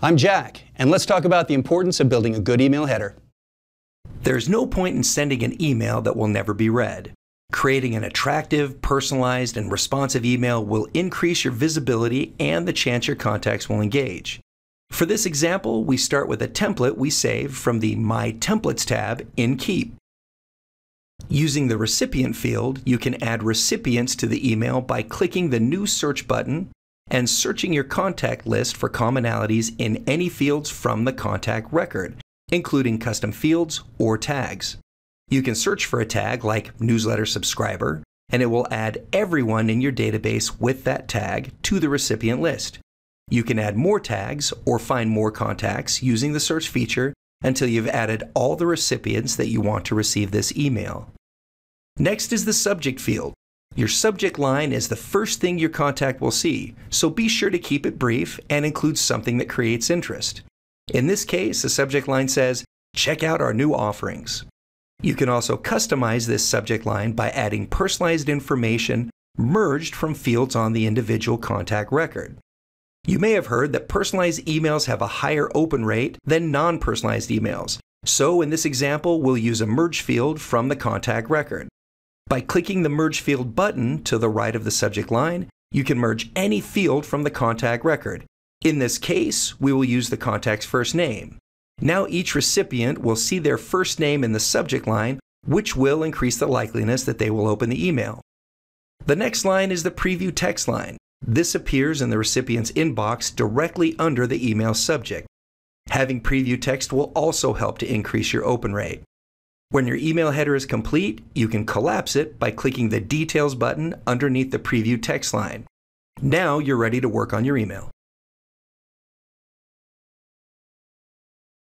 I'm Jack, and let's talk about the importance of building a good email header. There's no point in sending an email that will never be read. Creating an attractive, personalized, and responsive email will increase your visibility and the chance your contacts will engage. For this example, we start with a template we saved from the My Templates tab in Keap. Using the recipient field, you can add recipients to the email by clicking the New Search button and searching your contact list for commonalities in any fields from the contact record, including custom fields or tags. You can search for a tag like newsletter subscriber, and it will add everyone in your database with that tag to the recipient list. You can add more tags or find more contacts using the search feature until you've added all the recipients that you want to receive this email. Next is the subject field. Your subject line is the first thing your contact will see, so be sure to keep it brief and include something that creates interest. In this case, the subject line says, Check out our new offerings. You can also customize this subject line by adding personalized information merged from fields on the individual contact record. You may have heard that personalized emails have a higher open rate than non personalized emails, so in this example, we'll use a merge field from the contact record. By clicking the Merge Field button to the right of the subject line, you can merge any field from the contact record. In this case, we will use the contact's first name. Now each recipient will see their first name in the subject line, which will increase the likeliness that they will open the email. The next line is the preview text line. This appears in the recipient's inbox directly under the email subject. Having preview text will also help to increase your open rate. When your email header is complete, you can collapse it by clicking the Details button underneath the preview text line. Now you're ready to work on your email.